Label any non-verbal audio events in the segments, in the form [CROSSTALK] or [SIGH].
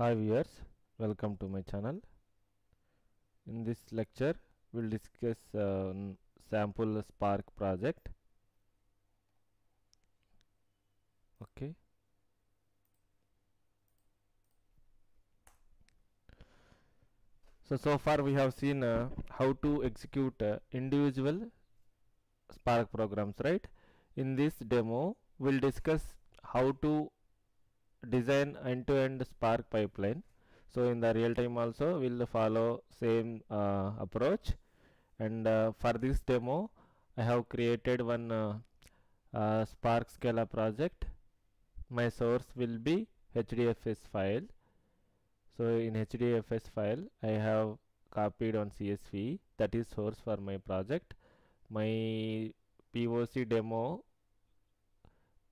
Hi viewers, welcome to my channel. In this lecture, we'll discuss uh, sample Spark project. Okay. So so far we have seen uh, how to execute uh, individual Spark programs, right? In this demo, we'll discuss how to design end-to-end Spark pipeline. So in the real time also we'll follow same uh, approach. And uh, for this demo, I have created one uh, uh, Spark Scala project. My source will be HDFS file. So in HDFS file, I have copied on CSV that is source for my project. My POC demo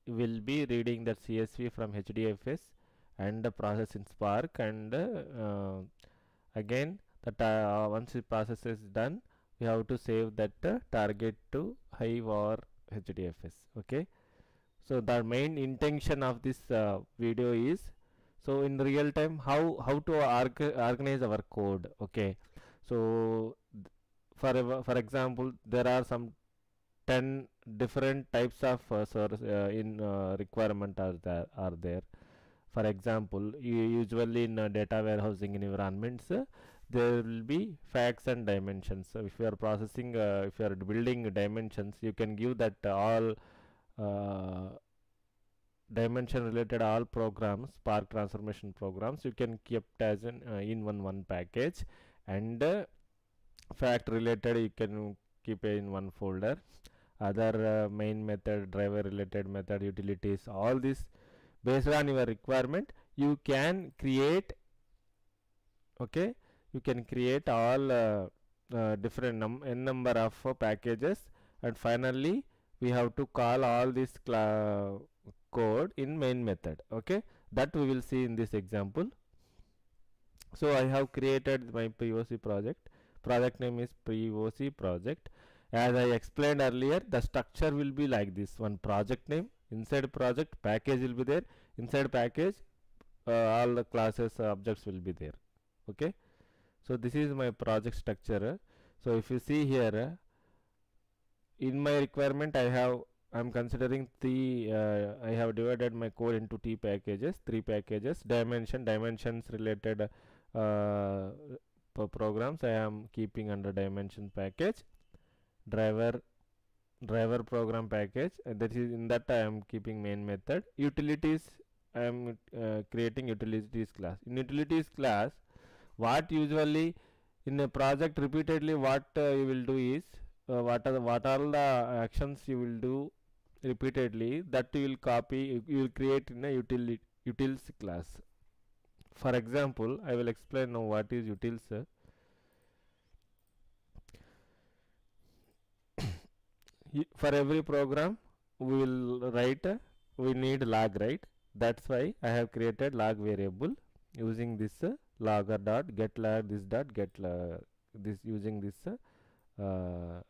will be reading that CSV from HDFS and the process in Spark and uh, again that uh, once the process is done we have to save that uh, target to Hive or HDFS okay? So the main intention of this uh, video is so in real time how how to org organize our code okay? So for for example there are some 10 different types of uh, source uh, in uh, requirement are there are there. For example usually in uh, data warehousing environments uh, there will be facts and dimensions. So if you are processing uh, if you are building dimensions you can give that all dimension related all programs spark transformation programs you can keep as an in one one package. And fact related you can keep in one folder other uh, main method driver related method utilities all this based on your requirement you can create okay? You can create all uh, uh, different num n number of uh, packages. And finally we have to call all this code in main method okay? That we will see in this example. So i have created my poc project. Project name is poc project as i explained earlier the structure will be like this. One project name inside project package will be there. Inside package uh, all the classes uh, objects will be there. Okay? So this is my project structure. So if you see here in my requirement i have i'm considering three uh, i have divided my code into t packages three packages dimension dimensions related uh, programs i am keeping under dimension package driver driver program package. Uh, that is in that i am keeping main method. Utilities i am uh, creating utilities class. In utilities class what usually in a project repeatedly what uh, you will do is uh, what are the, what are the actions you will do repeatedly that you will copy you, you will create in a utility utils class. For example i will explain now what is utils uh, y- for every program we will write uh, we need log right? That's why i have created log variable using this uh, logger dot get log this dot get log this using this uh, uh,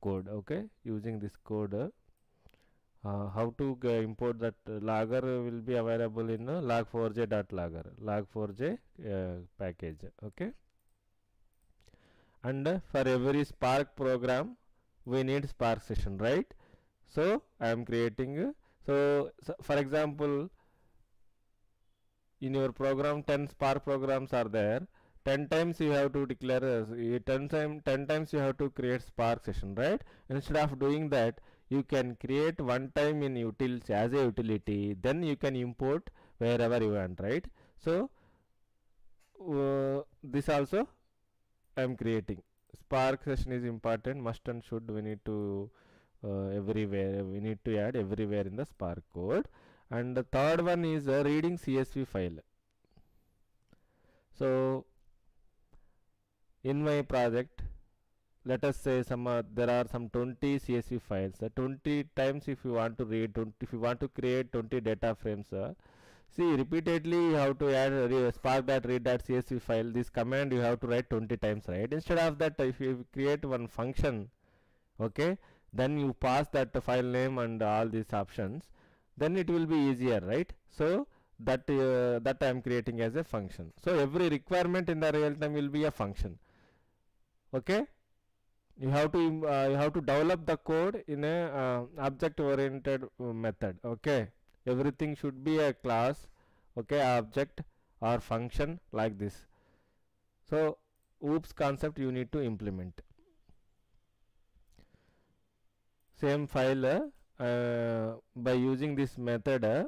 code okay? Using this code uh, uh, how to g- import that uh, logger will be available in uh, log4j dot logger log4j uh, package okay? And uh, for every spark program we need spark session right? So i am creating so, so for example in your program 10 spark programs are there. 10 times you have to declare uh, 10 time 10 times you have to create spark session right? Instead of doing that you can create one time in utils as a utility then you can import wherever you want right? So uh, this also I am creating spark session is important must and should we need to uh, everywhere we need to add everywhere in the spark code. And the third one is reading csv file. So in my project let us say some uh, there are some 20 csv files. Uh, 20 times if you want to read 20, if you want to create 20 data frames uh, see repeatedly you have to add uh, re- spark dot read dot csv file this command you have to write 20 times right instead of that if you create one function okay then you pass that file name and all these options then it will be easier right so that uh, that I am creating as a function. So every requirement in the real time will be a function. Okay, you have to uh, you have to develop the code in a uh, object oriented method. Okay, everything should be a class. Okay, object or function like this. So oops concept you need to implement. Same file uh, uh, by using this method. Uh,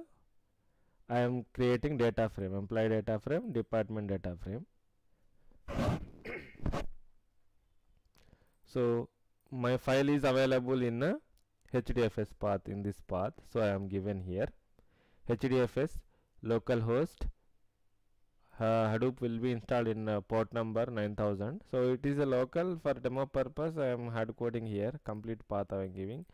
I am creating data frame, employee data frame, department data frame. so my file is available in a HDFS path in this path. So I am given here HDFS localhost uh, Hadoop will be installed in uh, port number 9000. So it is a local for demo purpose. I am hard coding here complete path I am giving.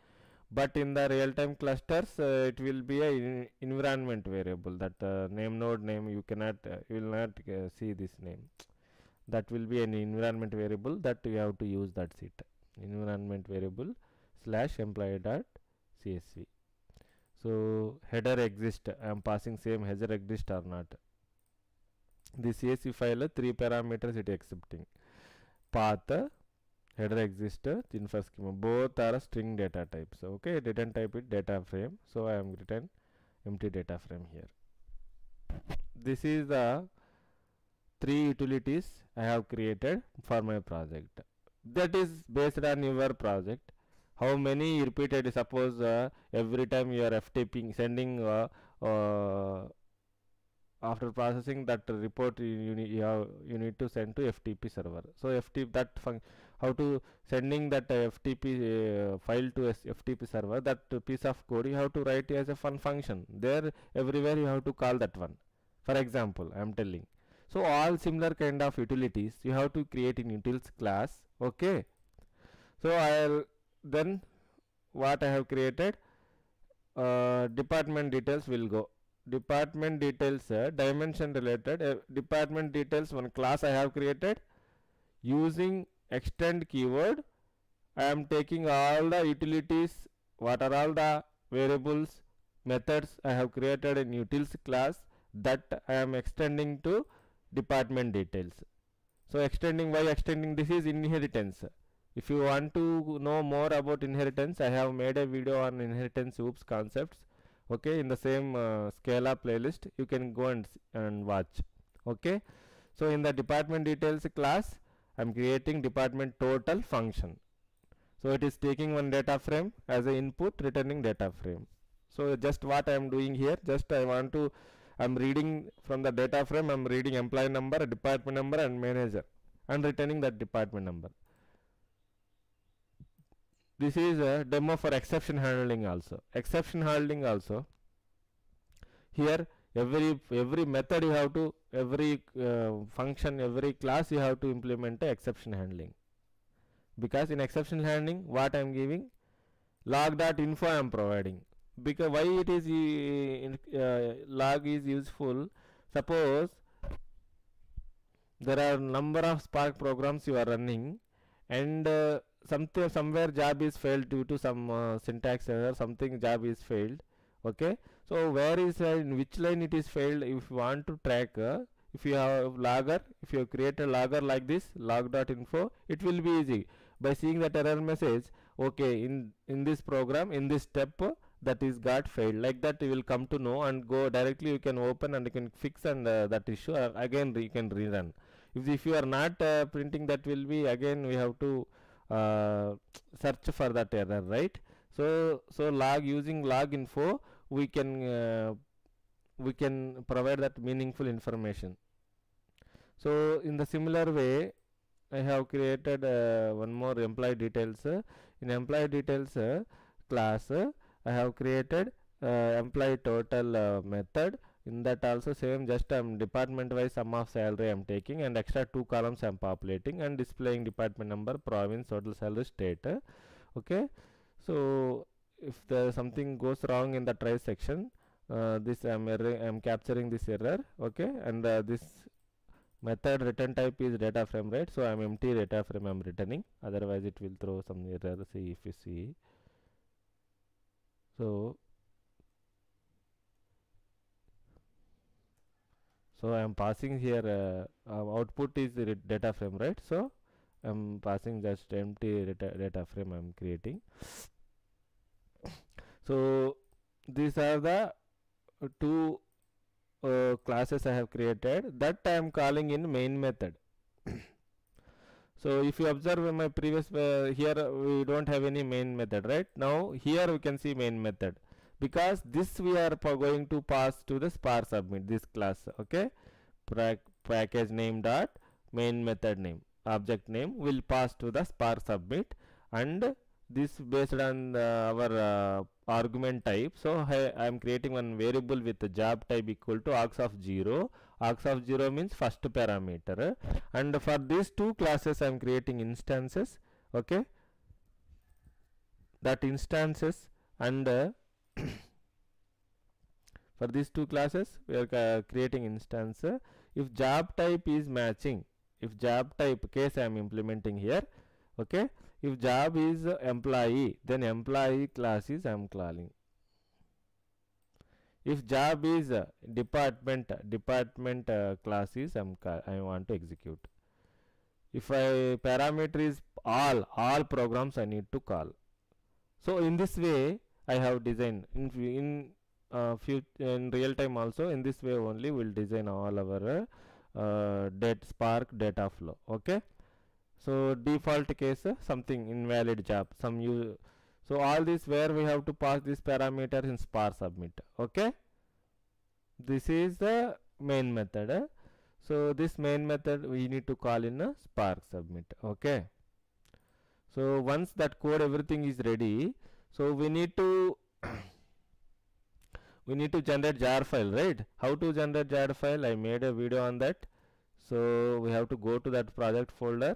But in the real-time clusters uh, it will be a in environment variable that uh, name node name you cannot uh, you will not uh, see this name. That will be an environment variable that you have to use that's it environment variable slash employee dot csv so header exist. I am passing same header exist or not? The csv file three parameters it accepting. Path header exist infer schema. Both are string data types okay? Return type it data frame. So i am written empty data frame here. This is the three utilities i have created for my project. That is based on your project how many repeated suppose uh, every time you are ftping sending uh, uh, after processing that report you, you, need, you, have, you need to send to ftp server. So ftp that how to sending that FTP uh, file to FTP server that piece of code you have to write as a fun function. There everywhere you have to call that one. For example I am telling. So all similar kind of utilities you have to create in utils class okay? So I'll then what I have created uh, department details will go. Department details uh, dimension related uh, department details one class I have created. Using extend keyword I am taking all the utilities what are all the variables methods I have created in utils class that I am extending to department details. So extending why extending? This is inheritance if you want to know more about inheritance I have made a video on inheritance oops concepts okay in the same uh, scala playlist you can go and, and watch okay so in the department details class I'm creating department total function. So it is taking one data frame as a input returning data frame. So just what I am doing here just I want to I am reading from the data frame I am reading employee number department number and manager and returning that department number. This is a demo for exception handling also. Exception handling also. Here every every method you have to every uh, function every class you have to implement a exception handling. Because in exception handling what i am giving? Log dot info i am providing. Because why it is uh, log is useful? Suppose there are number of spark programs you are running and uh, something somewhere job is failed due to some uh, syntax error something job is failed okay? So where is uh, in which line it is failed if you want to track uh, if you have logger if you create a logger like this log.info it will be easy. By seeing that error message okay in in this program in this step that is got failed. Like that you will come to know and go directly you can open and you can fix and uh, that issue again you can rerun. If, if you are not uh, printing that will be again we have to search for that error right? So so log using log info we can uh, we can provide that meaningful information. So in the similar way I have created uh, one more employee details. Uh, in employee details uh, class uh, I have created uh, employee total uh, method in that also same just I'm um, department wise sum of salary I am taking and extra two columns I am populating and displaying department number province total salary state okay? So if something goes wrong in the try section uh, this I am error, I am capturing this error okay? And uh, this method return type is data frame right so I am empty data frame I am returning. Otherwise it will throw some error see if you see. So so I am passing here uh, uh, output is data frame right? So I am passing just empty data, data frame I am creating. So these are the two uh, classes I have created. That I am calling in main method. [COUGHS] So if you observe in my previous uh, here we don't have any main method right? Now here we can see main method because this we are going to pass to the spark submit this class okay? Package name dot main method name object name will pass to the spark submit. And this based on the, our uh, argument type so I, I am creating one variable with the job type equal to args of 0 args of 0 means first parameter. And for these two classes I am creating instances okay? That instances and uh, [CLEARS THROAT] for these two classes we are uh, creating instance. If job type is matching if job type case I am implementing here okay? If job is employee then employee class is I am calling. If job is uh, department department uh, class is I'm I want to execute. If I parameter is all all programs I need to call. So in this way I have designed. In in uh, in real time also in this way only we'll design all our uh, spark data flow okay? So default case uh, something invalid job some you so all this where we have to pass this parameter in spark submit okay? This is the main method. So this main method we need to call in a spark submit okay? So once that code everything is ready so we need to [CLEARS THROAT] we need to generate jar file right? How to generate jar file? I made a video on that. So we have to go to that project folder.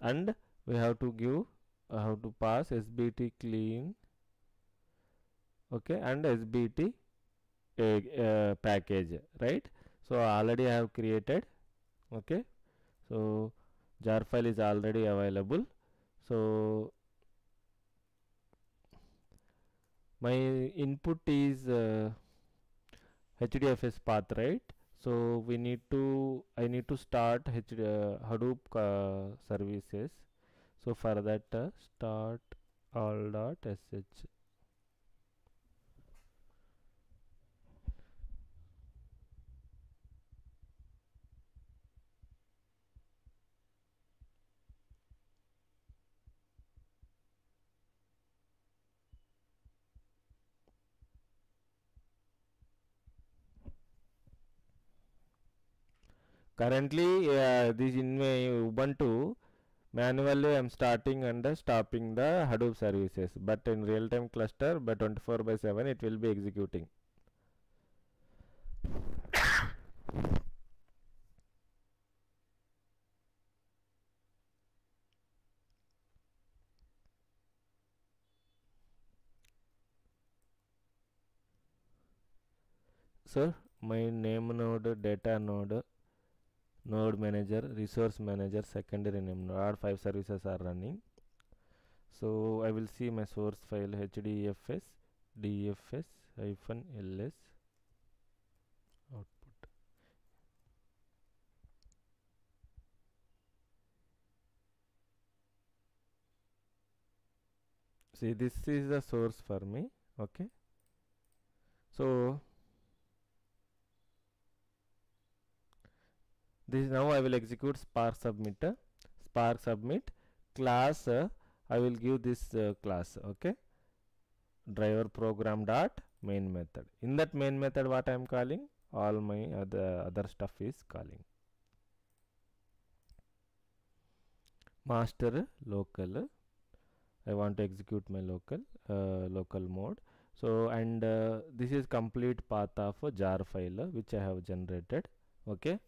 And we have to give uh, how to pass sbt clean. Okay and sbt uh, uh, package right so already i have created okay. So jar file is already available. So my input is uh, hdfs path right? So we need to i need to start HD, uh, hadoop uh, services. So for that uh, start all dot sh currently uh, this in my ubuntu manually i'm starting and stopping the hadoop services. But in real time cluster by 24 by 7 it will be executing. So my name node data node node manager resource manager secondary name node five services are running. So i will see my source file hdfs dfs hyphen ls output. See this is the source for me okay? So this now I will execute spark submit uh, spark submit class uh, I will give this uh, class okay? Driver program dot main method. In that main method what I am calling? All my other other stuff is calling. Master local. I want to execute my local uh, local mode. So and uh, this is complete path of jar file which I have generated okay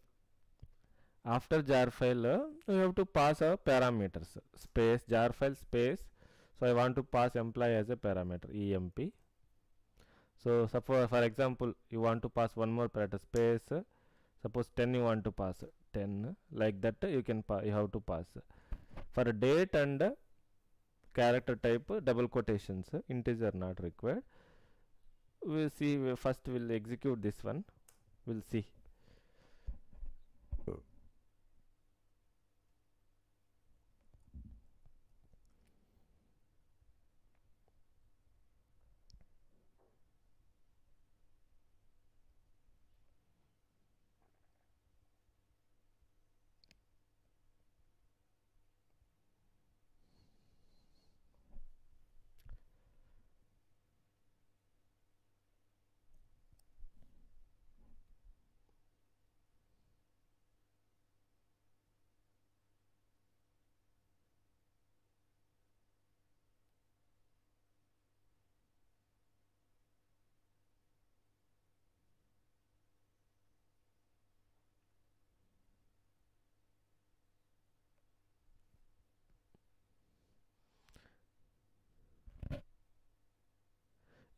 after jar file you have to pass a parameters. Space jar file space. So I want to pass employee as a parameter emp so suppose for example you want to pass one more parameter space. Suppose 10 you want to pass uh, 10 uh, like that you can you have to pass. For a date and character type double quotations integer not required. We'll see first we'll execute this one. We'll see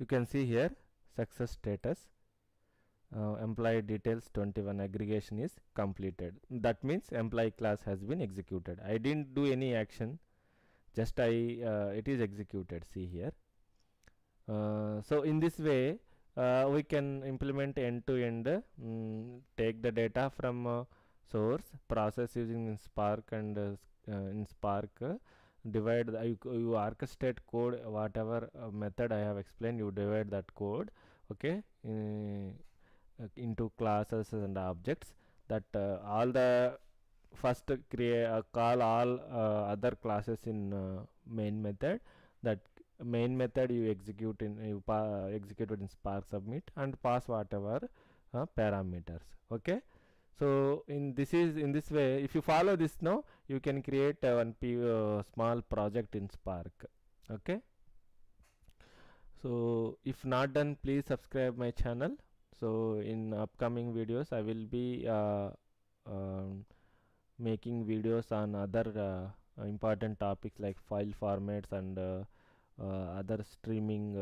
you can see here success status. Uh, employee details 21 aggregation is completed. That means employee class has been executed. I didn't do any action just i uh, it is executed see here. Uh, so in this way uh, we can implement end to end take the data from uh, source process using spark and uh, in spark divide you, you orchestrate code whatever uh, method I have explained you divide that code okay in, uh, into classes and objects that uh, all the first create call all other classes in main method that main method you execute in you execute in spark submit and pass whatever parameters okay so in this is in this way if you follow this now you can create uh, one P, uh, small project in spark. Okay? So if not done please subscribe my channel. So in upcoming videos i will be uh, um, making videos on other uh, important topics like file formats and uh, other streaming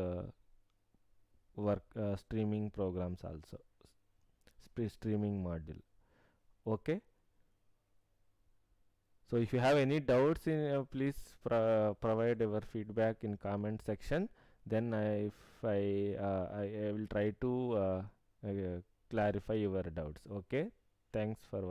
work streaming programs also. Streaming module okay. So if you have any doubts in uh, please pro provide your feedback in comment section. Then I, if I, uh, I, I will try to uh, uh clarify your doubts. Okay. Thanks for